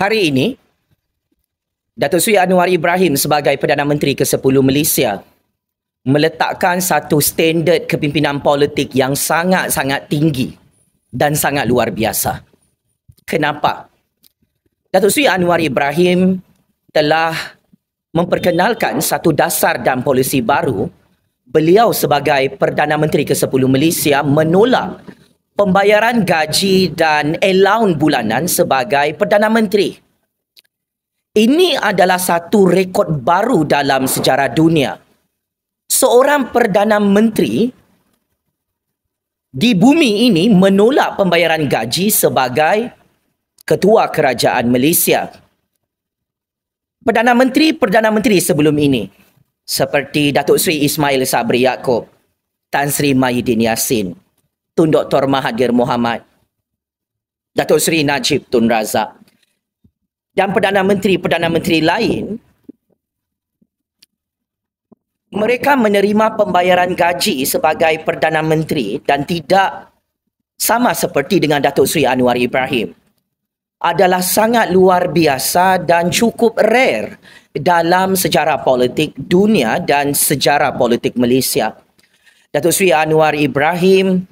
Hari ini, Datuk Seri Anwar Ibrahim sebagai Perdana Menteri ke-10 Malaysia meletakkan satu standard kepimpinan politik yang sangat-sangat tinggi dan sangat luar biasa. Kenapa? Datuk Seri Anwar Ibrahim telah memperkenalkan satu dasar dan polisi baru beliau sebagai Perdana Menteri ke-10 Malaysia menolak pembayaran gaji dan allowance bulanan sebagai Perdana Menteri. Ini adalah satu rekod baru dalam sejarah dunia. Seorang Perdana Menteri di bumi ini menolak pembayaran gaji sebagai Ketua Kerajaan Malaysia. Perdana Menteri-Perdana Menteri sebelum ini seperti Datuk Seri Ismail Sabri Yaakob, Tan Sri Mahidin Yassin, Tun Dr. Mahathir Mohamad, Datuk Seri Najib Tun Razak dan Perdana Menteri-Perdana Menteri lain mereka menerima pembayaran gaji sebagai Perdana Menteri dan tidak sama seperti dengan Datuk Seri Anwar Ibrahim adalah sangat luar biasa dan cukup rare dalam sejarah politik dunia dan sejarah politik Malaysia. Datuk Seri Anwar Ibrahim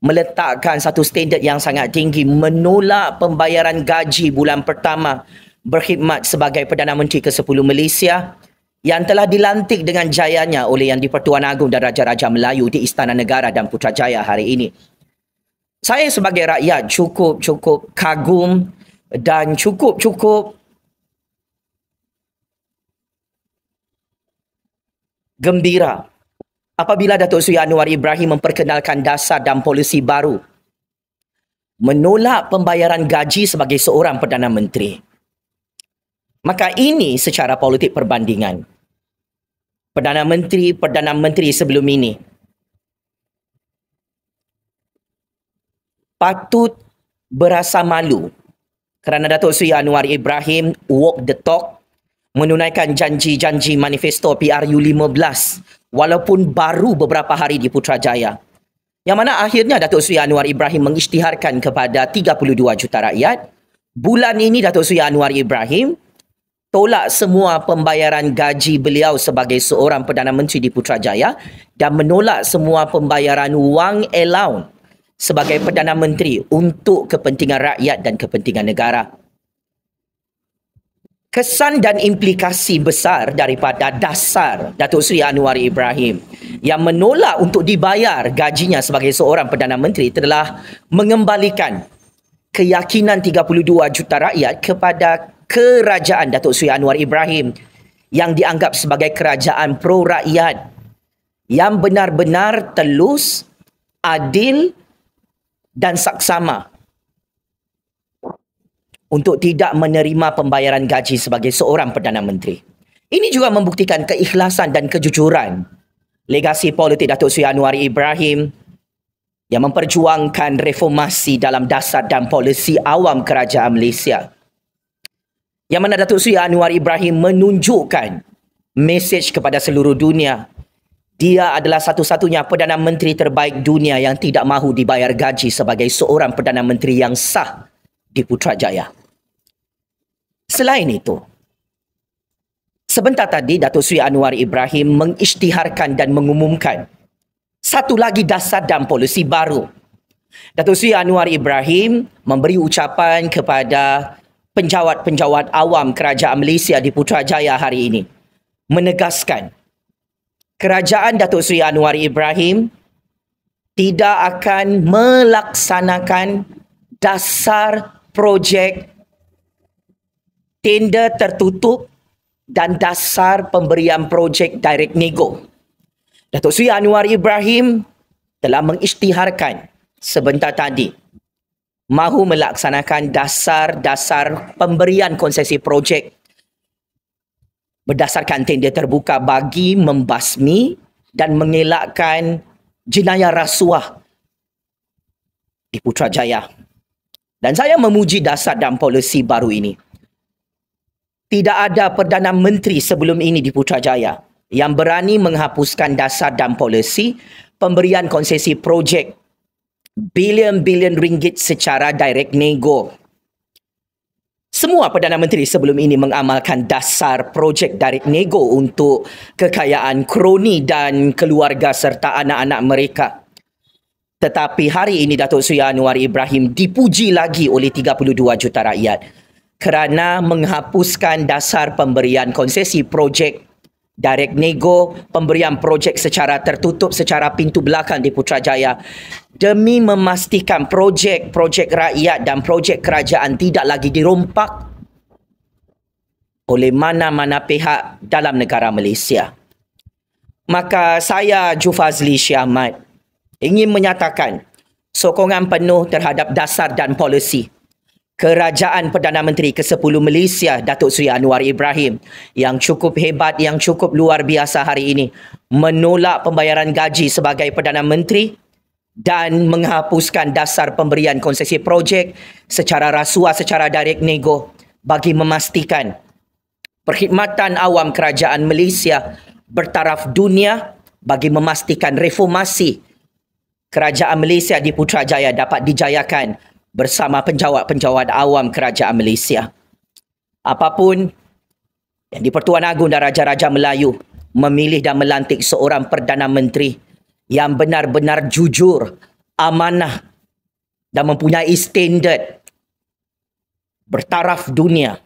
meletakkan satu standard yang sangat tinggi menolak pembayaran gaji bulan pertama berkhidmat sebagai Perdana Menteri ke-10 Malaysia yang telah dilantik dengan jayanya oleh Yang di-Pertuan Agong dan Raja-Raja Melayu di Istana Negara dan Putrajaya hari ini. Saya sebagai rakyat cukup-cukup kagum dan cukup-cukup gembira apabila Datuk Seri Anwar Ibrahim memperkenalkan dasar dan polisi baru menolak pembayaran gaji sebagai seorang Perdana Menteri. Maka ini secara politik perbandingan. Perdana Menteri, Perdana Menteri sebelum ini patut berasa malu kerana Datuk Seri Anwar Ibrahim walk the talk menunaikan janji-janji manifesto PRU 15 walaupun baru beberapa hari di Putrajaya. Yang mana akhirnya Datuk Seri Anwar Ibrahim mengisytiharkan kepada 32 juta rakyat, bulan ini Datuk Seri Anwar Ibrahim tolak semua pembayaran gaji beliau sebagai seorang Perdana Menteri di Putrajaya dan menolak semua pembayaran wang allowance sebagai Perdana Menteri untuk kepentingan rakyat dan kepentingan negara kesan dan implikasi besar daripada dasar Datuk Seri Anwar Ibrahim yang menolak untuk dibayar gajinya sebagai seorang Perdana Menteri telah mengembalikan keyakinan 32 juta rakyat kepada kerajaan Datuk Seri Anwar Ibrahim yang dianggap sebagai kerajaan pro rakyat yang benar-benar telus, adil dan saksama untuk tidak menerima pembayaran gaji sebagai seorang Perdana Menteri. Ini juga membuktikan keikhlasan dan kejujuran legasi politik Datuk Seri Anwar Ibrahim yang memperjuangkan reformasi dalam dasar dan polisi awam kerajaan Malaysia. Yang mana Datuk Seri Anwar Ibrahim menunjukkan mesej kepada seluruh dunia dia adalah satu-satunya Perdana Menteri terbaik dunia yang tidak mahu dibayar gaji sebagai seorang Perdana Menteri yang sah di Putrajaya. Selain itu, sebentar tadi Datuk Seri Anwar Ibrahim mengisytiharkan dan mengumumkan satu lagi dasar dan polisi baru. Datuk Seri Anwar Ibrahim memberi ucapan kepada penjawat-penjawat awam kerajaan Malaysia di Putrajaya hari ini menegaskan kerajaan Datuk Seri Anwar Ibrahim tidak akan melaksanakan dasar projek tender tertutup dan dasar pemberian projek direct nego. Datuk Seri Anwar Ibrahim telah mengisytiharkan sebentar tadi mahu melaksanakan dasar-dasar pemberian konsesi projek berdasarkan tender terbuka bagi membasmi dan mengelakkan jenayah rasuah di Putrajaya. Dan saya memuji dasar dan polisi baru ini tidak ada Perdana Menteri sebelum ini di Putrajaya yang berani menghapuskan dasar dan polisi pemberian konsesi projek bilion-bilion ringgit secara direct nego. Semua Perdana Menteri sebelum ini mengamalkan dasar projek Direct Nego untuk kekayaan kroni dan keluarga serta anak-anak mereka. Tetapi hari ini Datuk Seri Anwar Ibrahim dipuji lagi oleh 32 juta rakyat kerana menghapuskan dasar pemberian konsesi projek direct nego pemberian projek secara tertutup secara pintu belakang di Putrajaya demi memastikan projek-projek rakyat dan projek kerajaan tidak lagi dirompak oleh mana-mana pihak dalam negara Malaysia. Maka saya Jufazli Syamat ingin menyatakan sokongan penuh terhadap dasar dan polisi Kerajaan Perdana Menteri ke-10 Malaysia Datuk Seri Anwar Ibrahim yang cukup hebat yang cukup luar biasa hari ini menolak pembayaran gaji sebagai Perdana Menteri dan menghapuskan dasar pemberian konsesi projek secara rasuah secara direct nego bagi memastikan perkhidmatan awam kerajaan Malaysia bertaraf dunia bagi memastikan reformasi kerajaan Malaysia di Putrajaya dapat dijayakan bersama penjawat-penjawat awam kerajaan Malaysia. Apapun yang di Pertuan Agong dan Raja-Raja Melayu memilih dan melantik seorang Perdana Menteri yang benar-benar jujur, amanah dan mempunyai standard bertaraf dunia.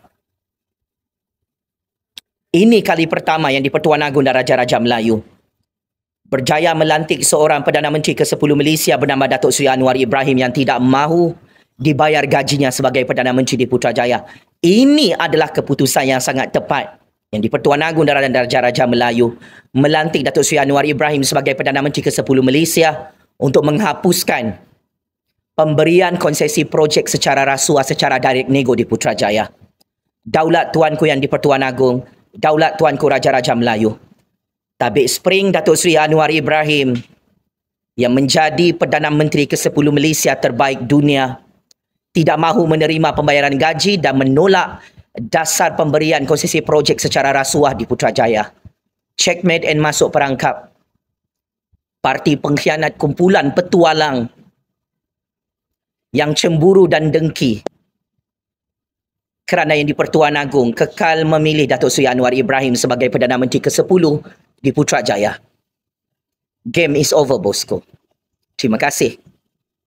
Ini kali pertama yang di Pertuan Agong dan Raja-Raja Melayu berjaya melantik seorang Perdana Menteri ke-10 Malaysia bernama Datuk Seri Anwar Ibrahim yang tidak mahu dibayar gajinya sebagai Perdana Menteri di Putrajaya. Ini adalah keputusan yang sangat tepat yang di Pertuan Agong Darah dan Darjah Raja Melayu melantik Datuk Seri Anwar Ibrahim sebagai Perdana Menteri ke-10 Malaysia untuk menghapuskan pemberian konsesi projek secara rasuah secara direct nego di Putrajaya. Daulat tuanku yang di Pertuan Agong, daulat tuanku Raja-Raja Melayu. Tabik Spring Datuk Seri Anwar Ibrahim yang menjadi Perdana Menteri ke-10 Malaysia terbaik dunia tidak mahu menerima pembayaran gaji dan menolak dasar pemberian konsesi projek secara rasuah di Putrajaya. Checkmate and masuk perangkap. Parti pengkhianat kumpulan petualang yang cemburu dan dengki kerana yang di Pertuan Agong kekal memilih Datuk Seri Anwar Ibrahim sebagai Perdana Menteri ke-10 di Putrajaya. Game is over, bosku. Terima kasih.